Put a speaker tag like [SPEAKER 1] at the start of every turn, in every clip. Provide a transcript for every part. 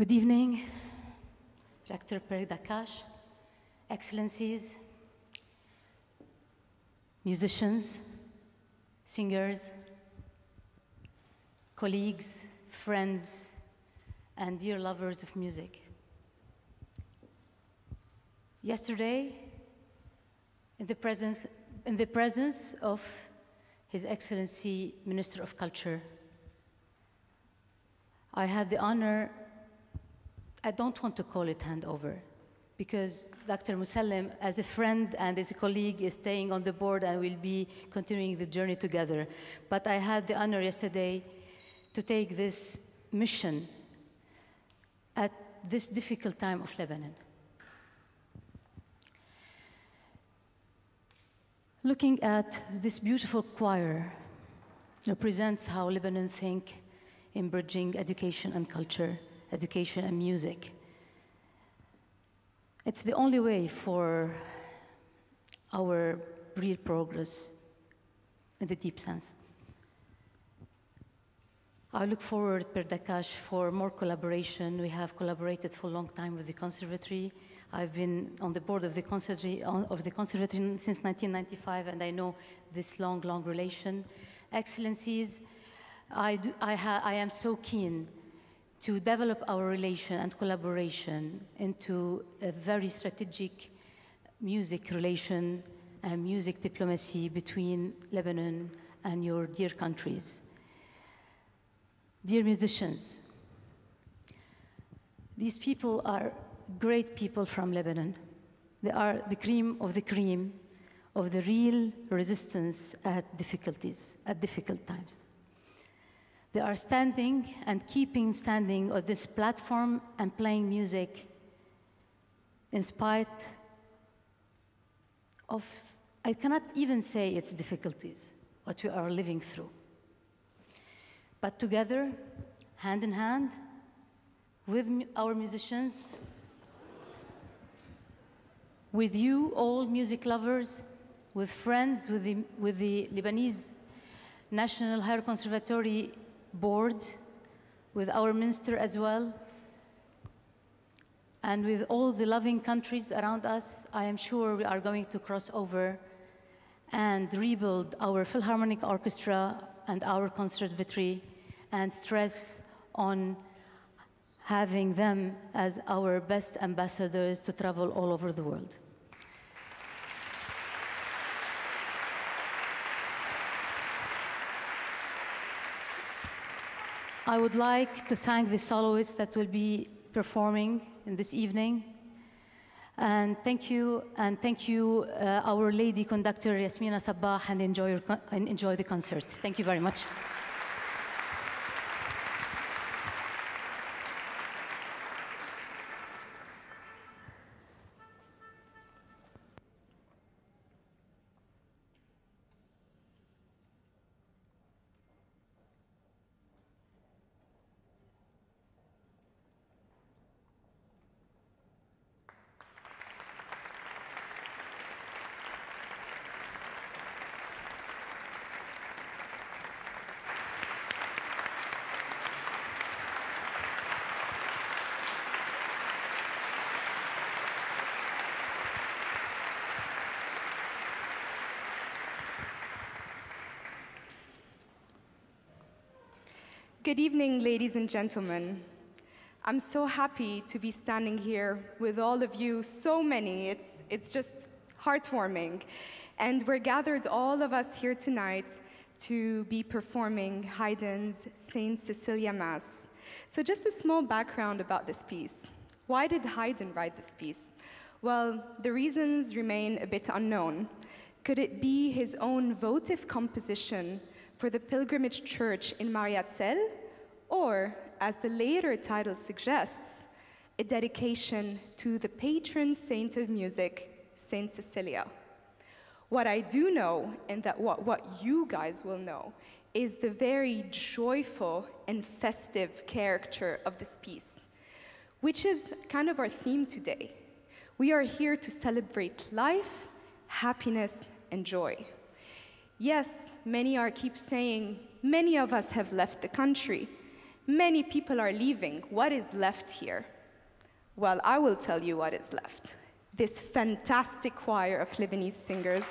[SPEAKER 1] Good evening, Rector Perik Dakash, Excellencies, musicians, singers, colleagues, friends, and dear lovers of music. Yesterday, in the presence, in the presence of His Excellency Minister of Culture, I had the honor, I don't want to call it handover, because Dr. Musalem, as a friend and as a colleague, is staying on the board and will be continuing the journey together. But I had the honor yesterday to take this mission at this difficult time of Lebanon. Looking at this beautiful choir represents how Lebanon think in bridging education and culture, education and music. It's the only way for our real progress in the deep sense. I look forward, Per Dakash, for more collaboration. We have collaborated for a long time with the Conservatory. I've been on the board of the Conservatory, uh, of the Conservatory since 1995, and I know this long, long relation. Excellencies, I, do, I, I am so keen to develop our relation and collaboration into a very strategic music relation and music diplomacy between Lebanon and your dear countries. Dear musicians, these people are great people from Lebanon. They are the cream of the cream of the real resistance at difficulties, at difficult times. They are standing and keeping standing on this platform and playing music in spite of, I cannot even say it's difficulties, what we are living through. But together, hand in hand, with our musicians, with you, all music lovers, with friends, with the, with the Lebanese National Higher Conservatory Board, with our minister as well, and with all the loving countries around us, I am sure we are going to cross over and rebuild our Philharmonic Orchestra and our conservatory and stress on having them as our best ambassadors to travel all over the world. I would like to thank the soloists that will be performing in this evening. And thank you, and thank you, uh, Our Lady conductor Yasmina Sabbah, and enjoy, your, and enjoy the concert. Thank you very much.
[SPEAKER 2] Good evening, ladies and gentlemen. I'm so happy to be standing here with all of you, so many. It's, it's just heartwarming. And we're gathered, all of us here tonight, to be performing Haydn's Saint Cecilia Mass. So just a small background about this piece. Why did Haydn write this piece? Well, the reasons remain a bit unknown. Could it be his own votive composition for the pilgrimage church in Mariazell, or, as the later title suggests, a dedication to the patron saint of music, Saint Cecilia. What I do know, and that what, what you guys will know, is the very joyful and festive character of this piece, which is kind of our theme today. We are here to celebrate life, happiness, and joy. Yes, many are keep saying, many of us have left the country. Many people are leaving. What is left here? Well, I will tell you what is left. This fantastic choir of Lebanese singers.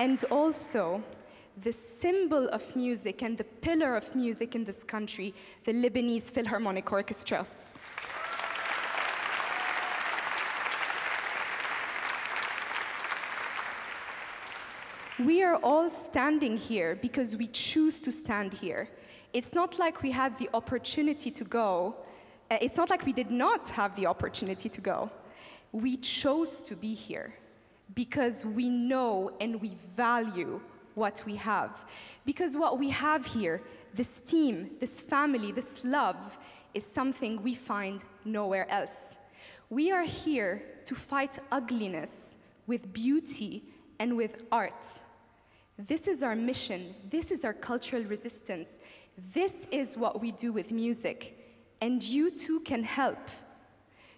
[SPEAKER 2] and also the symbol of music and the pillar of music in this country, the Lebanese Philharmonic Orchestra. We are all standing here because we choose to stand here. It's not like we had the opportunity to go. Uh, it's not like we did not have the opportunity to go. We chose to be here because we know and we value what we have. Because what we have here, this team, this family, this love, is something we find nowhere else. We are here to fight ugliness with beauty and with art. This is our mission. This is our cultural resistance. This is what we do with music. And you too can help.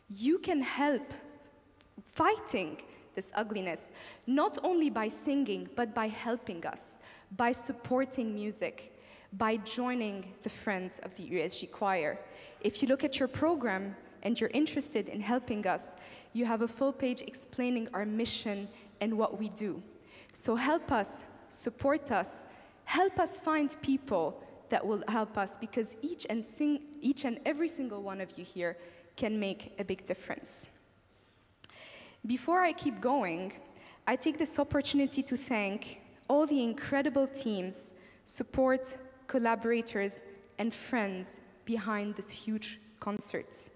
[SPEAKER 2] You can help fighting this ugliness, not only by singing, but by helping us, by supporting music, by joining the Friends of the USJ Choir. If you look at your program and you're interested in helping us, you have a full page explaining our mission and what we do. So help us support us, help us find people that will help us because each and, sing, each and every single one of you here can make a big difference. Before I keep going, I take this opportunity to thank all the incredible teams, support, collaborators, and friends behind this huge concert.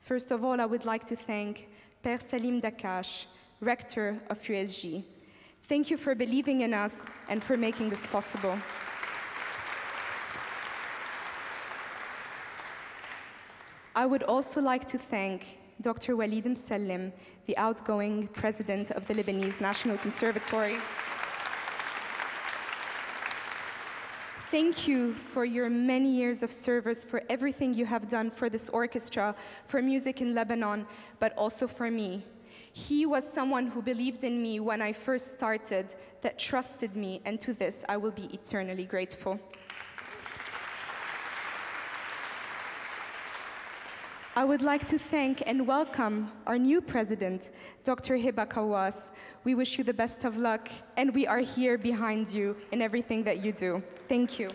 [SPEAKER 2] First of all, I would like to thank Père Salim Dakash, rector of USJ, Thank you for believing in us and for making this possible. I would also like to thank Dr. Walid Msalem, the outgoing president of the Lebanese National Conservatory. Thank you for your many years of service, for everything you have done for this orchestra, for music in Lebanon, but also for me. He was someone who believed in me when I first started, that trusted me, and to this I will be eternally grateful. I would like to thank and welcome our new president, Dr. Hiba Kawas. We wish you the best of luck, and we are here behind you in everything that you do. Thank you.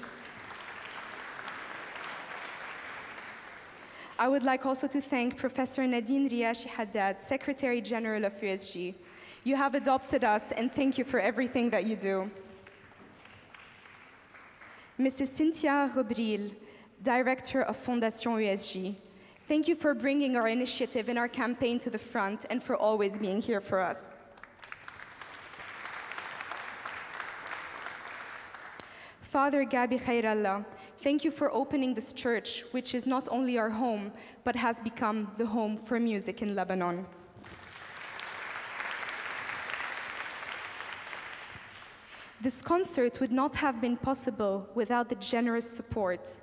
[SPEAKER 2] I would like also to thank Professor Nadine Riashi Haddad, Secretary General of USJ. You have adopted us, and thank you for everything that you do. Mrs. Cynthia Robril, Director of Fondation USJ. Thank you for bringing our initiative and our campaign to the front and for always being here for us. Father Gabi Khairallah, thank you for opening this church, which is not only our home, but has become the home for music in Lebanon. This concert would not have been possible without the generous support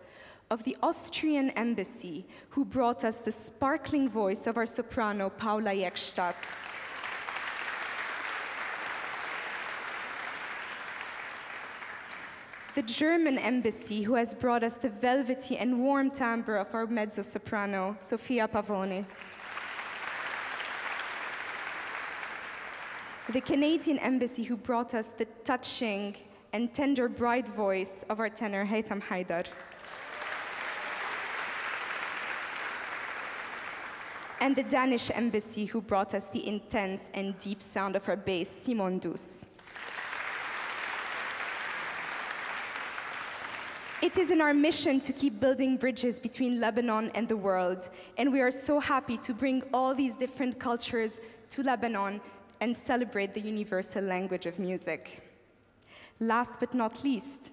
[SPEAKER 2] of the Austrian embassy, who brought us the sparkling voice of our soprano, Paula Jeckstadt. The German embassy who has brought us the velvety and warm timbre of our mezzo-soprano, Sofia Pavone. The Canadian embassy who brought us the touching and tender bright voice of our tenor Haitham Haidar. And the Danish embassy who brought us the intense and deep sound of her bass, Simon Duus. It is in our mission to keep building bridges between Lebanon and the world, and we are so happy to bring all these different cultures to Lebanon and celebrate the universal language of music. Last but not least,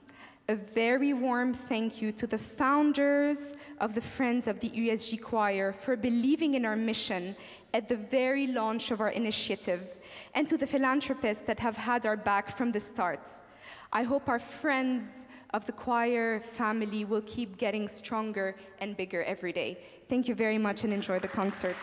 [SPEAKER 2] a very warm thank you to the founders of the Friends of the USJ Choir for believing in our mission at the very launch of our initiative, and to the philanthropists that have had our back from the start. I hope our friends of the choir family will keep getting stronger and bigger every day. Thank you very much and enjoy the concert.